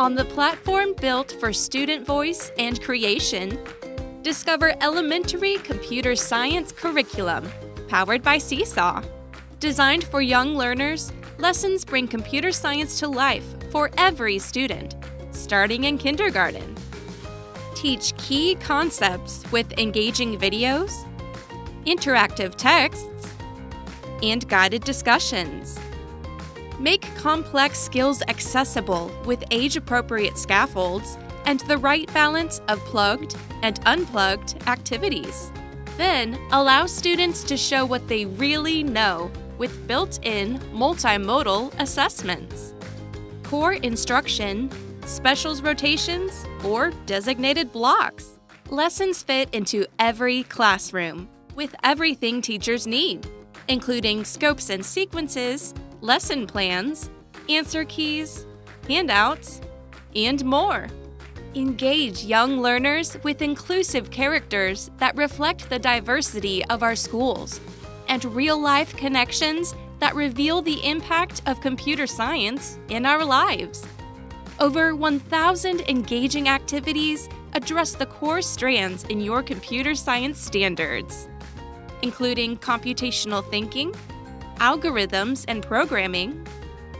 On the platform built for student voice and creation, discover elementary computer science curriculum powered by Seesaw. Designed for young learners, lessons bring computer science to life for every student, starting in kindergarten. Teach key concepts with engaging videos, interactive texts, and guided discussions. Make complex skills accessible with age appropriate scaffolds and the right balance of plugged and unplugged activities. Then, allow students to show what they really know with built in multimodal assessments. Core instruction, specials rotations, or designated blocks. Lessons fit into every classroom with everything teachers need, including scopes and sequences, lesson plans, answer keys, handouts, and more. Engage young learners with inclusive characters that reflect the diversity of our schools and real life connections that reveal the impact of computer science in our lives. Over 1,000 engaging activities address the core strands in your computer science standards, including computational thinking, algorithms and programming,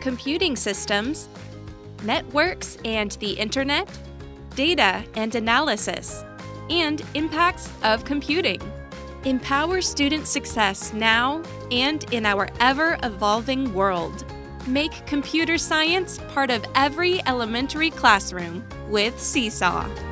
computing systems, networks and the internet, data and analysis, and impacts of computing. Empower student success now and in our ever evolving world. Make computer science part of every elementary classroom with Seesaw.